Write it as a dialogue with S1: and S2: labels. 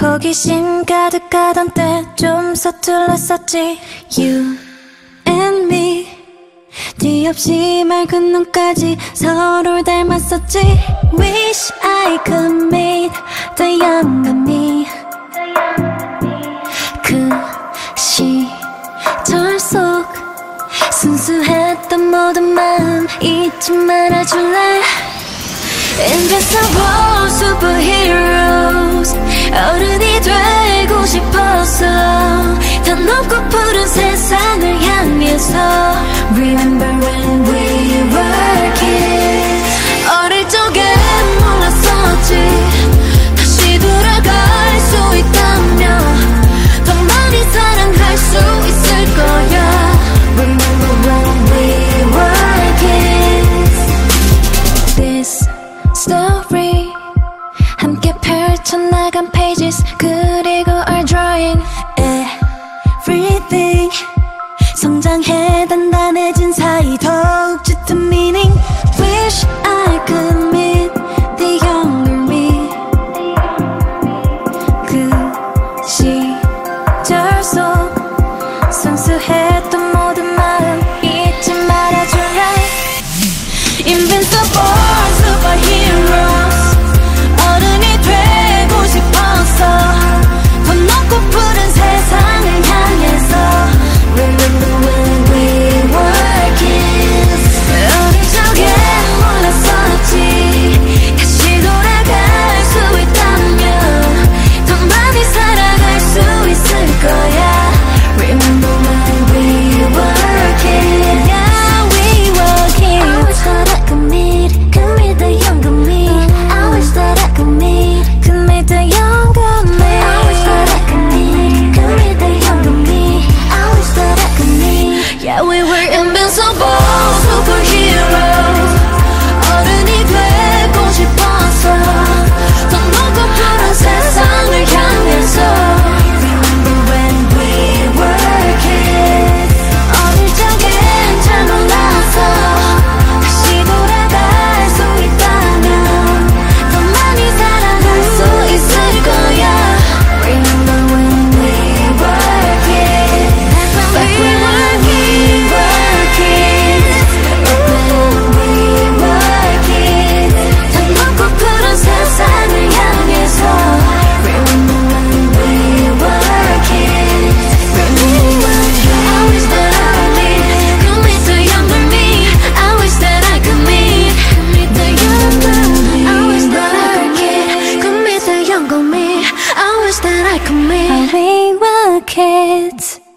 S1: 호기심 가득하던 때 좀 서툴렀었지 You and me 뒤 없이 맑은 눈까지 서로를 닮았었지 Wish I could meet the younger me 그 시절 속 순수했던 모든 마음 잊지 말아줄래 Invincible superhero 어른이 돼. 헤쳐나간 pages 그리고 our drawing. it's